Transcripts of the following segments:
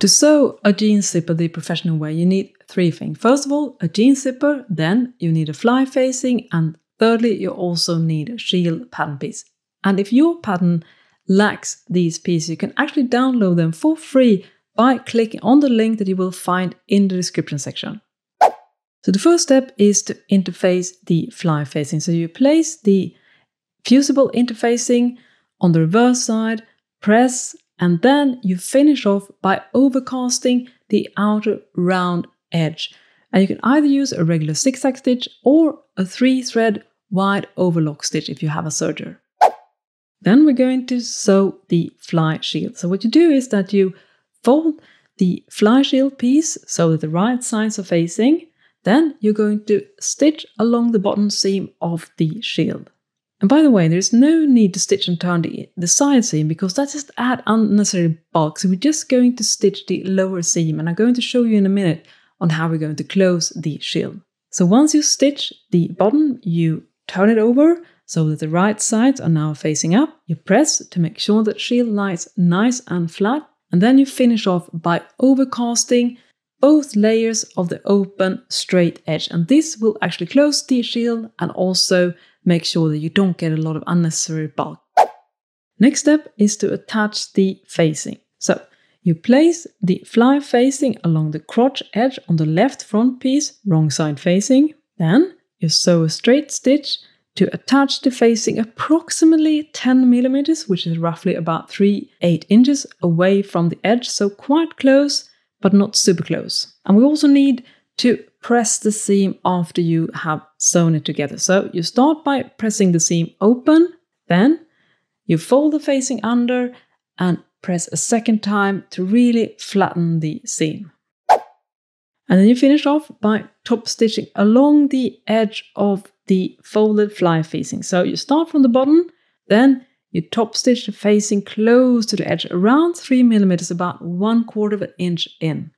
To sew a jean zipper the professional way, you need three things. First of all, a jean zipper, then you need a fly facing, and thirdly, you also need a shield pattern piece. And if your pattern lacks these pieces, you can actually download them for free by clicking on the link that you will find in the description section. So the first step is to interface the fly facing. So you place the fusible interfacing on the reverse side, press and then you finish off by overcasting the outer round edge. And you can either use a regular zigzag stitch or a three thread wide overlock stitch if you have a serger. Then we're going to sew the fly shield. So what you do is that you fold the fly shield piece so that the right sides are facing. Then you're going to stitch along the bottom seam of the shield. And by the way, there's no need to stitch and turn the, side seam because that just add unnecessary bulk. So we're just going to stitch the lower seam and I'm going to show you in a minute on how we're going to close the shield. So once you stitch the bottom, you turn it over so that the right sides are now facing up. You press to make sure that shield lies nice and flat. And then you finish off by overcasting both layers of the open straight edge. And this will actually close the shield and also make sure that you don't get a lot of unnecessary bulk. Next step is to attach the facing. So you place the fly facing along the crotch edge on the left front piece, wrong side facing. Then you sew a straight stitch to attach the facing approximately 10 millimeters, which is roughly about 3 8 inches away from the edge, so quite close, but not super close. And we also need to press the seam after you have sewn it together. So you start by pressing the seam open, then you fold the facing under and press a second time to really flatten the seam. And then you finish off by top stitching along the edge of the folded fly facing. So you start from the bottom, then you top stitch the facing close to the edge, around 3 millimeters, about one quarter of an inch in.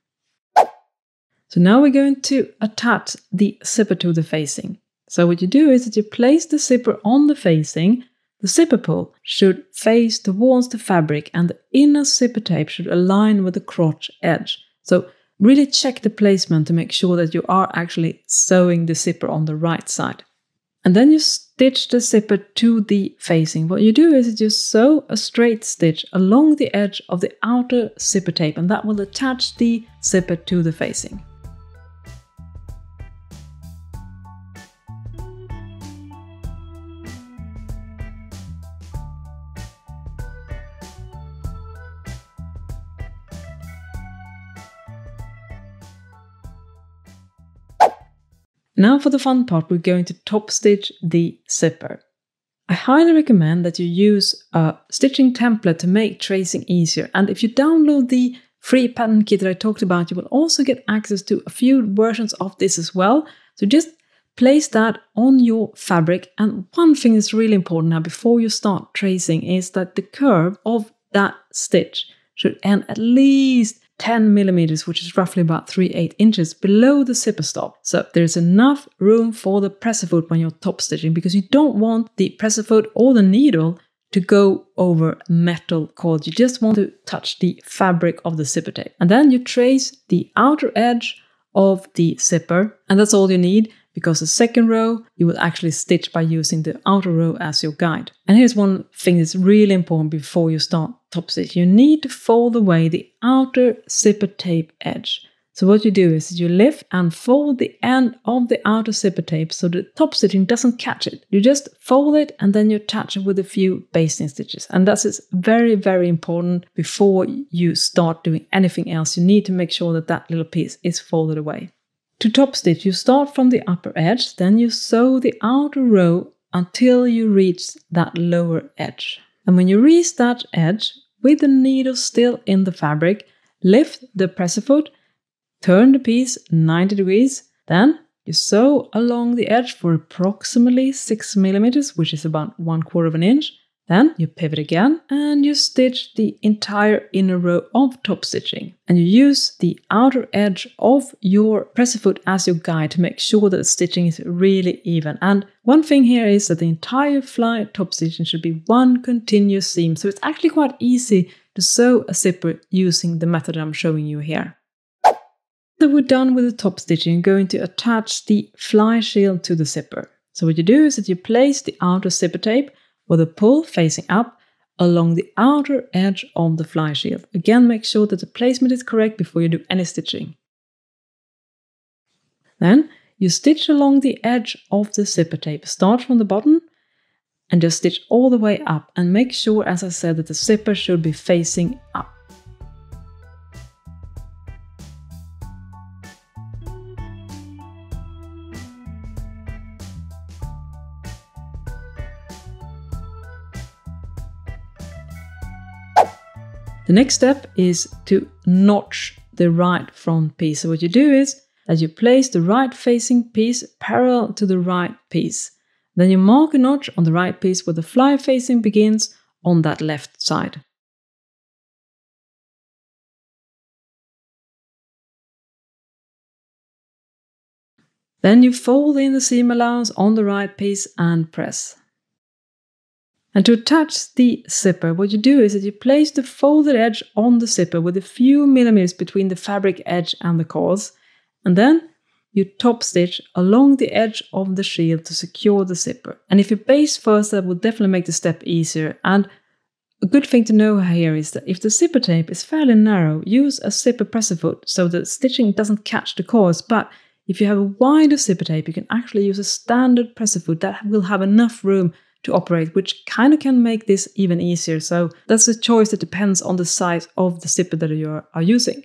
So now we're going to attach the zipper to the facing. So what you do is that you place the zipper on the facing. The zipper pull should face towards the fabric and the inner zipper tape should align with the crotch edge. So really check the placement to make sure that you are actually sewing the zipper on the right side. And then you stitch the zipper to the facing. What you do is that you sew a straight stitch along the edge of the outer zipper tape and that will attach the zipper to the facing. Now for the fun part, we're going to top stitch the zipper. I highly recommend that you use a stitching template to make tracing easier. And if you download the free pattern kit that I talked about, you will also get access to a few versions of this as well. So just place that on your fabric. And one thing that's really important now before you start tracing is that the curve of that stitch should end at least 10 millimeters, which is roughly about 3 8 inches below the zipper stop. So there's enough room for the presser foot when you're top stitching because you don't want the presser foot or the needle to go over metal cord. You just want to touch the fabric of the zipper tape. And then you trace the outer edge of the zipper, and that's all you need because the second row you will actually stitch by using the outer row as your guide. And here's one thing that's really important before you start top stitch. You need to fold away the outer zipper tape edge. So what you do is you lift and fold the end of the outer zipper tape so the top stitching doesn't catch it. You just fold it and then you attach it with a few basting stitches. And that is very, very important before you start doing anything else. You need to make sure that that little piece is folded away. To top stitch, you start from the upper edge, then you sew the outer row until you reach that lower edge. And when you reach that edge, with the needle still in the fabric, lift the presser foot, turn the piece 90 degrees, then you sew along the edge for approximately 6 millimeters, which is about one quarter of an inch, then you pivot again and you stitch the entire inner row of top stitching. And you use the outer edge of your presser foot as your guide to make sure that the stitching is really even. And one thing here is that the entire fly top stitching should be one continuous seam. So it's actually quite easy to sew a zipper using the method I'm showing you here. So we're done with the top stitching, going to attach the fly shield to the zipper. So what you do is that you place the outer zipper tape with the pull facing up along the outer edge of the fly shield. Again, make sure that the placement is correct before you do any stitching. Then you stitch along the edge of the zipper tape. Start from the bottom and just stitch all the way up and make sure, as I said, that the zipper should be facing up. The next step is to notch the right front piece. So what you do is that you place the right facing piece parallel to the right piece. Then you mark a notch on the right piece where the fly facing begins on that left side. Then you fold in the seam allowance on the right piece and press. And to attach the zipper, what you do is that you place the folded edge on the zipper with a few millimeters between the fabric edge and the cause, and then you top stitch along the edge of the shield to secure the zipper. And if you baste first, that will definitely make the step easier. And a good thing to know here is that if the zipper tape is fairly narrow, use a zipper presser foot so that stitching doesn't catch the cause. But if you have a wider zipper tape, you can actually use a standard presser foot that will have enough room to operate, which kind of can make this even easier. So that's a choice that depends on the size of the zipper that you are using.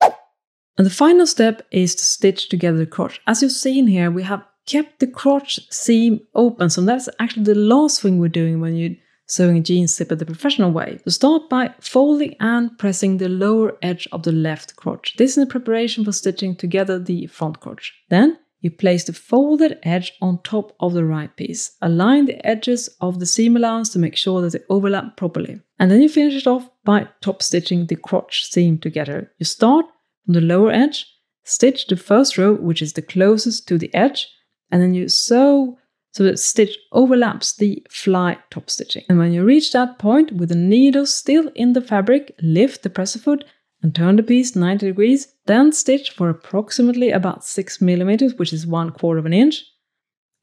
And the final step is to stitch together the crotch. As you've seen here, we have kept the crotch seam open. So that's actually the last thing we're doing when you're sewing a jeans zipper the professional way. So start by folding and pressing the lower edge of the left crotch. This is in preparation for stitching together the front crotch. Then you place the folded edge on top of the right piece. Align the edges of the seam allowance to make sure that they overlap properly. And then you finish it off by top stitching the crotch seam together. You start from the lower edge, stitch the first row, which is the closest to the edge, and then you sew so that stitch overlaps the fly top stitching. And when you reach that point with the needle still in the fabric, lift the presser foot and turn the piece 90 degrees, then stitch for approximately about 6 millimeters, which is one quarter of an inch.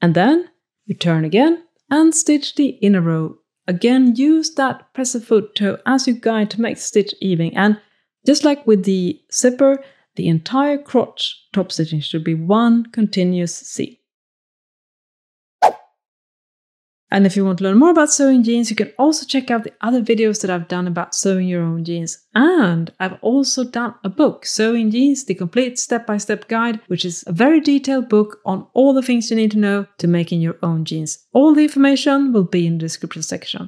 And then you turn again and stitch the inner row. Again, use that presser foot toe as your guide to make stitch even. And just like with the zipper, the entire crotch top stitching should be one continuous seam. And if you want to learn more about sewing jeans, you can also check out the other videos that I've done about sewing your own jeans. And I've also done a book, Sewing Jeans, the complete step-by-step -step guide, which is a very detailed book on all the things you need to know to making your own jeans. All the information will be in the description section.